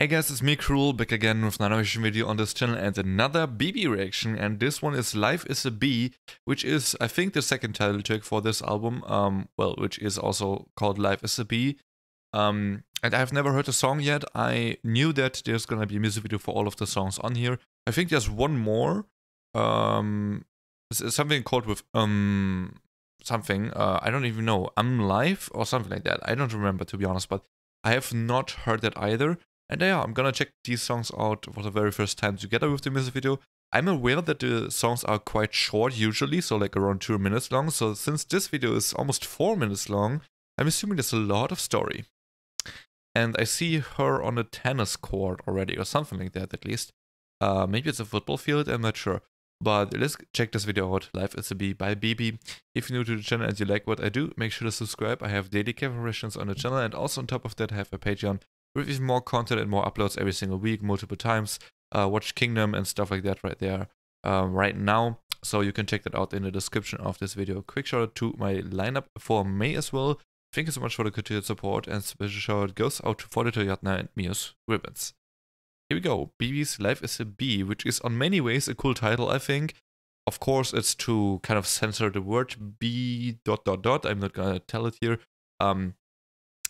Hey guys, it's me Cruel, back again with another reaction video on this channel and another BIBI reaction and this one is Life is a Bee, which is I think the second title track for this album, um, well, which is also called Life is a Bee. Um, and I've never heard the song yet, I knew that there's gonna be a music video for all of the songs on here. I think there's one more, um, something called with, um, something, uh, I don't even know, I'm Live or something like that, I don't remember to be honest, but I have not heard that either. And yeah, I'm gonna check these songs out for the very first time together with the music video. I'm aware that the songs are quite short usually, so like around 2 minutes long. So since this video is almost 4 minutes long, I'm assuming there's a lot of story. And I see her on a tennis court already, or something like that at least. Uh, maybe it's a football field, I'm not sure. But let's check this video out. Life is a Bee by BIBI. If you're new to the channel and you like what I do, make sure to subscribe. I have daily cover versions on the channel and also on top of that I have a Patreon with even more content and more uploads every single week, multiple times. Uh, watch Kingdom and stuff like that right there um, right now. So you can check that out in the description of this video. Quick shout out to my lineup for May as well. Thank you so much for the continued support and special shout out goes out to Fortito Yatna and Mios Ribbons. Here we go. BIBI's Life is a Bee, which is on many ways a cool title, I think. Of course, it's to kind of censor the word B dot dot dot. I'm not gonna tell it here. Um,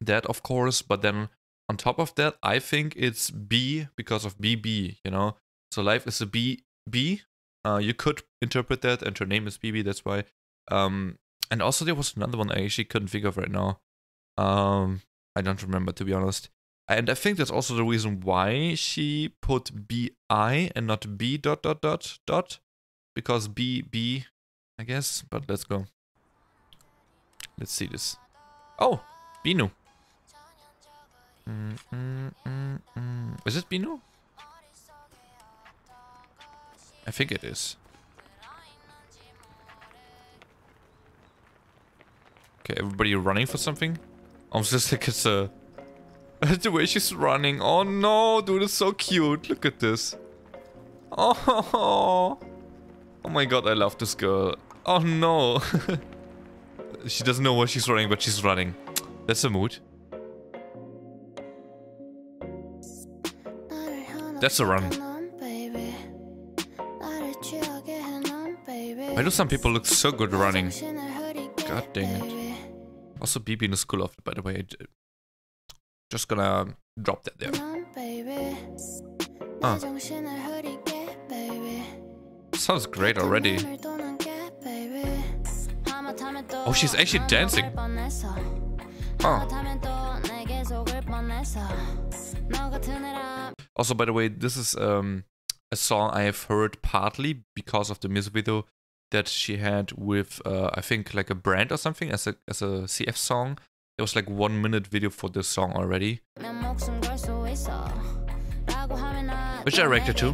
that of course, but then on top of that, I think it's B because of BIBI, you know? So life is a B, B. Uh, you could interpret that, and her name is BIBI, that's why. Um, and also there was another one I actually couldn't think of right now. Um, I don't remember, to be honest. And I think that's also the reason why she put BI and not B dot dot dot dot. Because BIBI, I guess. But let's go. Let's see this. Oh, Binu. Mm, mm, mm, is it Bino? I think it is. Okay, everybody running for something? I'm just like it's a... the way she's running. Oh no, dude, it's so cute. Look at this. Oh, oh my god, I love this girl. Oh no. she doesn't know where she's running, but she's running. That's a mood. That's a run. Why do some people look so good running? God dang it. Also BIBI in the school of it, by the way. Just gonna drop that there. Sounds great already. Oh, she's actually dancing. Oh. Also, by the way, this is um, a song I have heard partly because of the music video that she had with, uh, I think, like a brand or something as a as a CF song. There was like one minute video for this song already. Which I reacted to.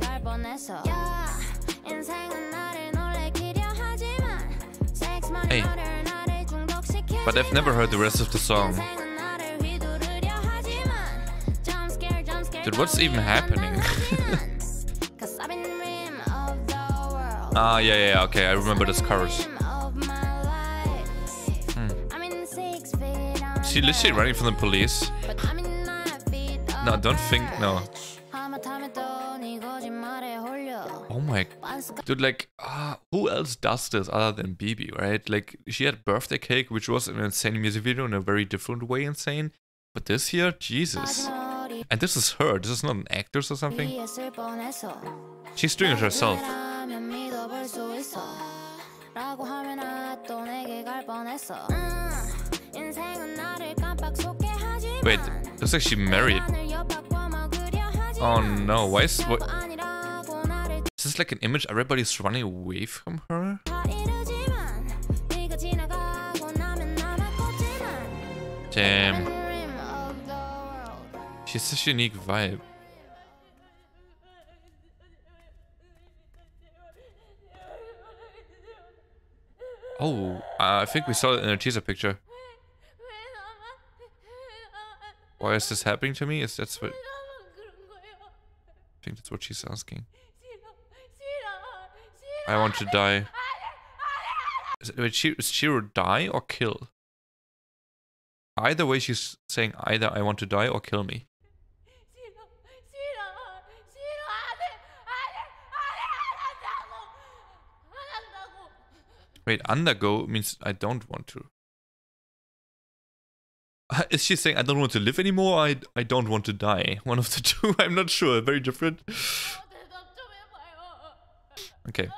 Hey. But I've never heard the rest of the song. Dude, what's even happening? Ah, yeah, yeah, okay, I remember this chorus. Hmm. She literally running from the police. No, don't think, no. Oh my, god, dude, like, uh, who else does this other than BIBI, right? Like, she had Birthday Cake, which was an insane music video in a very different way insane. But this here, Jesus. And this is her, this is not an actress or something. She's doing it herself. Wait, looks like she married. Oh no, why is... What? Is this like an image everybody's running away from her? Damn. She's such a unique vibe. Oh, uh, I think we saw it in a teaser picture. Why is this happening to me? Is that's what... I think that's what she's asking. I want to die. Is, it, wait, she, is she would die or kill? Either way, she's saying either I want to die or kill me. Wait, undergo means I don't want to. Is she saying I don't want to live anymore I, I don't want to die? One of the two, I'm not sure. Very different. Okay.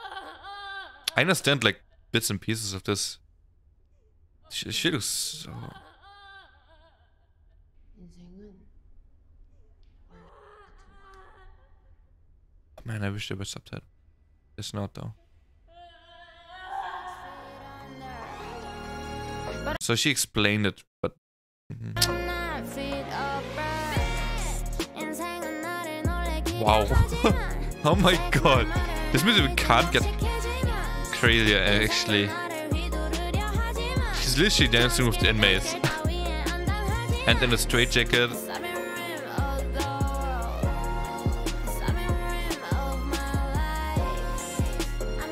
I understand like bits and pieces of this. She, she looks so... Man, I wish there was subtitle. It's not though. So she explained it, but mm -hmm. Wow. oh my god. This music can't get crazier actually. She's literally dancing with the inmates. and in a straitjacket.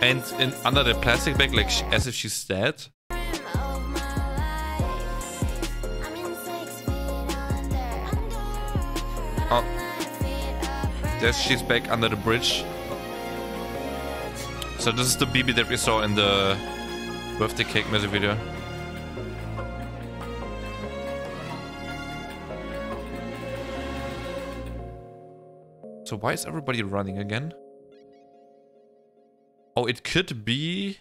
And in, under the plastic bag, like as if she's dead. Oh. There she's back under the bridge. So this is the BIBI that we saw in the birthday cake music video. So why is everybody running again? Oh, it could be...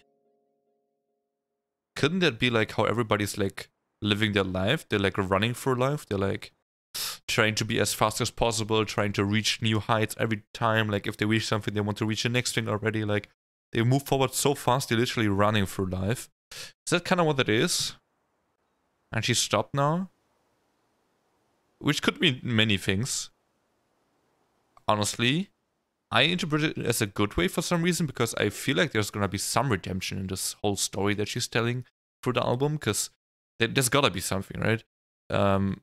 Couldn't that be like how everybody's like living their life? They're like running for life. They're like trying to be as fast as possible, trying to reach new heights every time. Like if they reach something, they want to reach the next thing already. Like they move forward so fast, they're literally running through life. Is that kind of what it is? And she stopped now? Which could mean many things. Honestly. I interpret it as a good way for some reason because I feel like there's gonna be some redemption in this whole story that she's telling through the album because there's gotta be something, right? Um,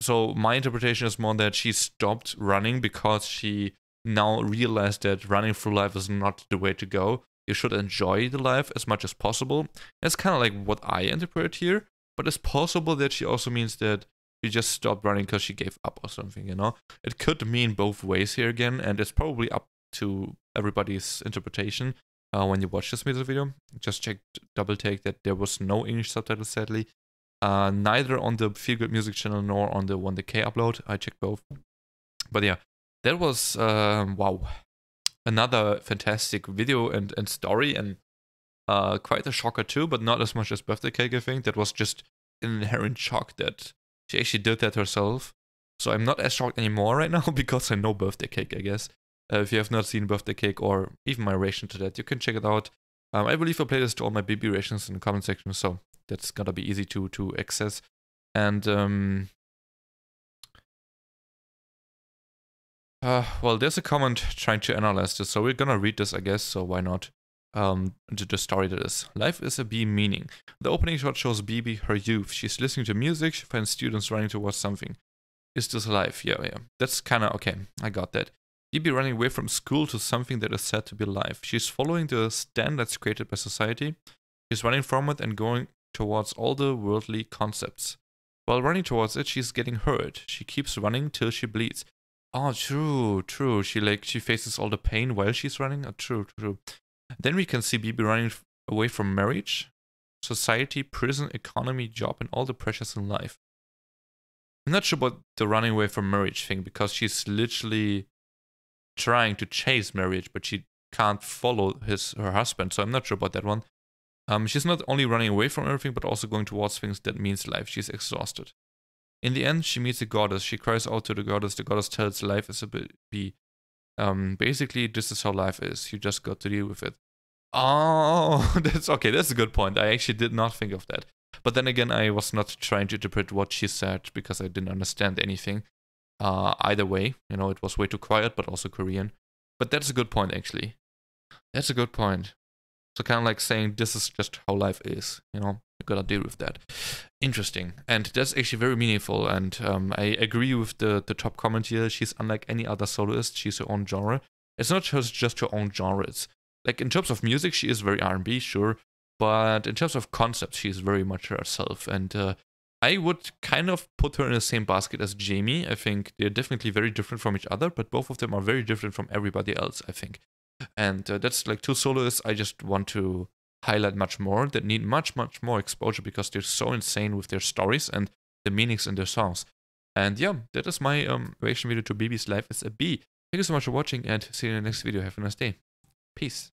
so my interpretation is more that she stopped running because she now realized that running through life is not the way to go. You should enjoy the life as much as possible. That's kind of like what I interpret here, but it's possible that she also means that she just stopped running because she gave up or something, you know? It could mean both ways here again, and it's probably up to everybody's interpretation uh, when you watch this music video. Just check, double take that there was no English subtitles, sadly. Uh, neither on the Feel Ghood Music channel nor on the 1theK upload. I checked both. But yeah, that was, um, wow. Another fantastic video and, and story, and uh, quite a shocker too, but not as much as Birthday Cake, I think. That was just an inherent shock that she actually did that herself. So I'm not as shocked anymore right now because I know Birthday Cake, I guess. Uh, if you have not seen Birthday Cake or even my reaction to that, you can check it out. Um, I believe I played this to all my BIBI reactions in the comment section, so that's gonna be easy to to access. And um, uh, well, there's a comment trying to analyze this, so we're gonna read this, I guess. So why not? um, to the story that is. Life is a bee meaning. The opening shot shows Bibi her youth. She's listening to music, she finds students running towards something. Is this life? Yeah, yeah. That's kinda okay. I got that. Bibi running away from school to something that is said to be life. She's following the standards created by society. She's running from it and going towards all the worldly concepts. While running towards it, she's getting hurt. She keeps running till she bleeds. Oh, true, true. She like she faces all the pain while she's running. Oh, true, true. Then we can see Bibi running away from marriage, society, prison, economy, job, and all the pressures in life. I'm not sure about the running away from marriage thing because she's literally trying to chase marriage, but she can't follow his her husband. So I'm not sure about that one. Um, she's not only running away from everything, but also going towards things that means life. She's exhausted. In the end, she meets a goddess. She cries out to the goddess. The goddess tells life is a bee. Um, basically, this is how life is. You just got to deal with it. Oh, that's okay. That's a good point. I actually did not think of that. But then again, I was not trying to interpret what she said because I didn't understand anything. Uh, either way, you know, it was way too quiet, but also Korean. But that's a good point, actually. That's a good point. So kind of like saying this is just how life is, you know, you gotta deal with that. Interesting, and that's actually very meaningful. And um, I agree with the the top comment here. She's unlike any other soloist. She's her own genre. It's not just just her own genre. It's like in terms of music, she is very R&B, sure, but in terms of concept, she is very much herself. And uh, I would kind of put her in the same basket as Jamie. I think they're definitely very different from each other, but both of them are very different from everybody else. I think, and uh, that's like two soloists I just want to highlight much more, that need much, much more exposure because they're so insane with their stories and the meanings in their songs. And yeah, that is my um, reaction video to BIBI's Life as a Bee. Thank you so much for watching and see you in the next video. Have a nice day. Peace.